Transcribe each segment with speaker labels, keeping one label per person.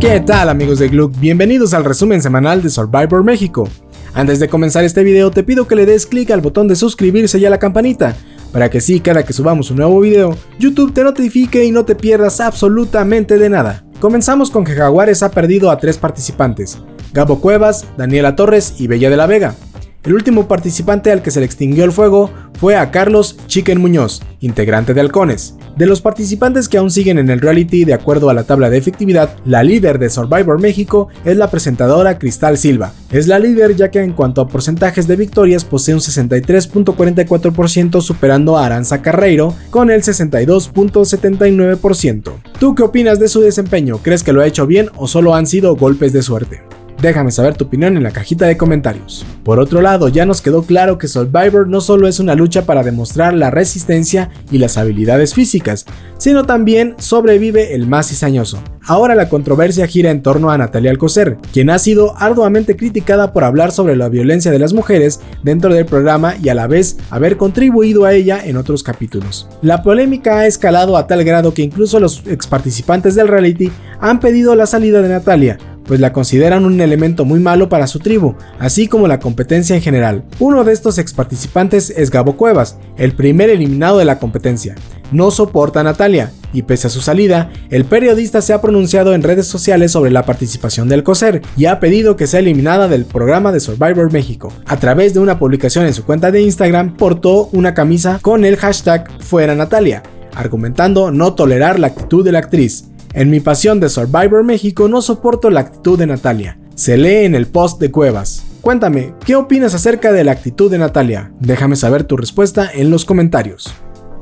Speaker 1: ¿Qué tal amigos de Gluck? Bienvenidos al resumen semanal de Survivor México. Antes de comenzar este video te pido que le des clic al botón de suscribirse y a la campanita, para que si cada que subamos un nuevo video, YouTube te notifique y no te pierdas absolutamente de nada. Comenzamos con que Jaguares ha perdido a tres participantes, Gabo Cuevas, Daniela Torres y Bella de la Vega. El último participante al que se le extinguió el fuego fue a Carlos Chicken Muñoz, integrante de Halcones. De los participantes que aún siguen en el reality de acuerdo a la tabla de efectividad, la líder de Survivor México es la presentadora Cristal Silva. Es la líder ya que en cuanto a porcentajes de victorias posee un 63.44% superando a Aranza Carreiro con el 62.79%. ¿Tú qué opinas de su desempeño? ¿Crees que lo ha hecho bien o solo han sido golpes de suerte? Déjame saber tu opinión en la cajita de comentarios. Por otro lado, ya nos quedó claro que Survivor no solo es una lucha para demostrar la resistencia y las habilidades físicas, sino también sobrevive el más cizañoso. Ahora la controversia gira en torno a Natalia Alcocer, quien ha sido arduamente criticada por hablar sobre la violencia de las mujeres dentro del programa y a la vez haber contribuido a ella en otros capítulos. La polémica ha escalado a tal grado que incluso los ex participantes del reality han pedido la salida de Natalia, pues la consideran un elemento muy malo para su tribu, así como la competencia en general. Uno de estos ex participantes es Gabo Cuevas, el primer eliminado de la competencia. No soporta a Natalia, y pese a su salida, el periodista se ha pronunciado en redes sociales sobre la participación del COSER y ha pedido que sea eliminada del programa de Survivor México. A través de una publicación en su cuenta de Instagram, portó una camisa con el hashtag Fuera Natalia, argumentando no tolerar la actitud de la actriz. En mi pasión de Survivor México no soporto la actitud de Natalia. Se lee en el post de Cuevas. Cuéntame, ¿qué opinas acerca de la actitud de Natalia? Déjame saber tu respuesta en los comentarios.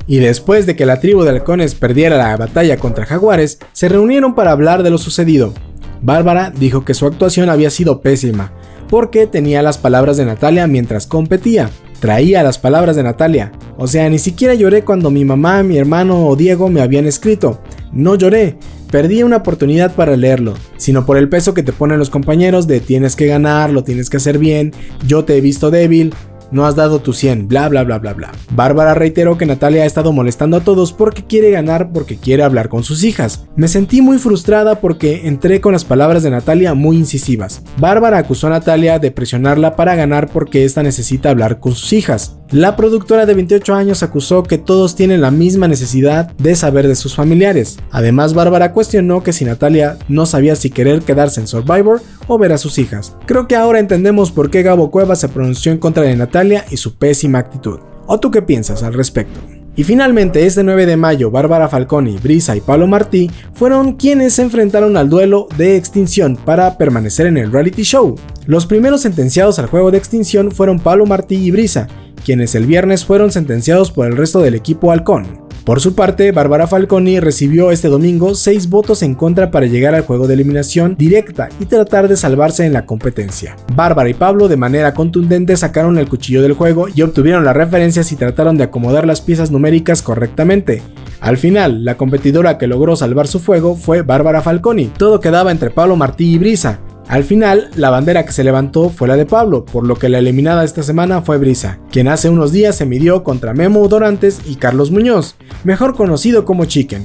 Speaker 1: Y después de que la tribu de halcones perdiera la batalla contra jaguares, se reunieron para hablar de lo sucedido. Bárbara dijo que su actuación había sido pésima, porque tenía las palabras de Natalia mientras competía. Traía las palabras de Natalia. O sea, ni siquiera lloré cuando mi mamá, mi hermano o Diego me habían escrito. No lloré, perdí una oportunidad para leerlo, sino por el peso que te ponen los compañeros de tienes que ganar, lo tienes que hacer bien, yo te he visto débil, no has dado tu 100, bla bla bla bla bla. Bárbara reiteró que Natalia ha estado molestando a todos porque quiere ganar, porque quiere hablar con sus hijas. Me sentí muy frustrada porque entré con las palabras de Natalia muy incisivas. Bárbara acusó a Natalia de presionarla para ganar porque ésta necesita hablar con sus hijas. La productora de 28 años acusó que todos tienen la misma necesidad de saber de sus familiares. Además, Bárbara cuestionó que si Natalia no sabía si querer quedarse en Survivor o ver a sus hijas. Creo que ahora entendemos por qué Gabo Cuevas se pronunció en contra de Natalia y su pésima actitud. ¿O tú qué piensas al respecto? Y finalmente, este 9 de mayo, Bárbara Falconi, Brisa y Pablo Martí fueron quienes se enfrentaron al duelo de extinción para permanecer en el reality show. Los primeros sentenciados al juego de extinción fueron Pablo Martí y Brisa, quienes el viernes fueron sentenciados por el resto del equipo halcón. Por su parte, Bárbara Falconi recibió este domingo 6 votos en contra para llegar al juego de eliminación directa y tratar de salvarse en la competencia. Bárbara y Pablo de manera contundente sacaron el cuchillo del juego y obtuvieron las referencias y trataron de acomodar las piezas numéricas correctamente. Al final, la competidora que logró salvar su fuego fue Bárbara Falconi. Todo quedaba entre Pablo Martí y Brisa, al final, la bandera que se levantó fue la de Pablo, por lo que la eliminada esta semana fue Brisa, quien hace unos días se midió contra Memo Dorantes y Carlos Muñoz, mejor conocido como Chicken.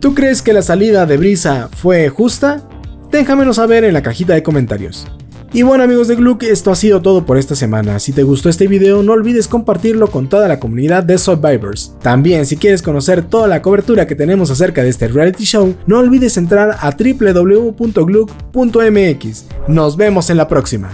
Speaker 1: ¿Tú crees que la salida de Brisa fue justa? Déjamelo saber en la cajita de comentarios. Y bueno amigos de Gluck, esto ha sido todo por esta semana. Si te gustó este video no olvides compartirlo con toda la comunidad de Survivors. También si quieres conocer toda la cobertura que tenemos acerca de este reality show, no olvides entrar a www.gluck.mx. Nos vemos en la próxima.